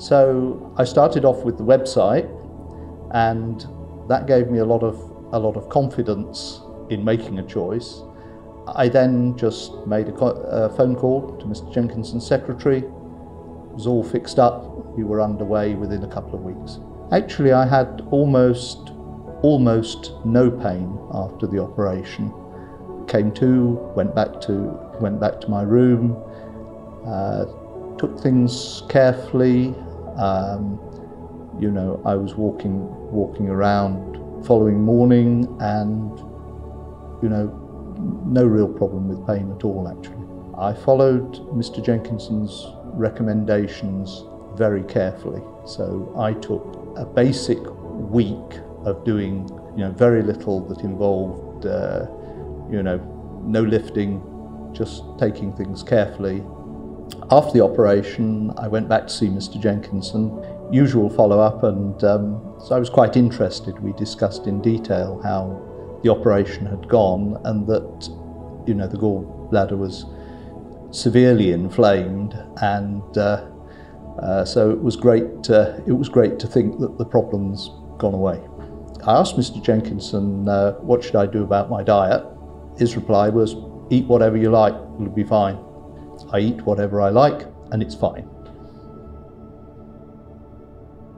So I started off with the website, and that gave me a lot of a lot of confidence in making a choice. I then just made a, a phone call to Mr. Jenkinson's secretary. It was all fixed up. We were underway within a couple of weeks. Actually, I had almost almost no pain after the operation. Came to, went back to went back to my room, uh, took things carefully. Um, you know, I was walking walking around following morning, and you know, no real problem with pain at all. Actually, I followed Mr. Jenkinson's recommendations very carefully. So I took a basic week of doing, you know, very little that involved, uh, you know, no lifting, just taking things carefully. After the operation, I went back to see Mr. Jenkinson, usual follow up, and um, so I was quite interested. We discussed in detail how the operation had gone and that, you know, the gallbladder was severely inflamed, and uh, uh, so it was great. Uh, it was great to think that the problem's gone away. I asked Mr. Jenkinson, uh, what should I do about my diet? His reply was, eat whatever you like, it'll be fine. I eat whatever I like, and it's fine.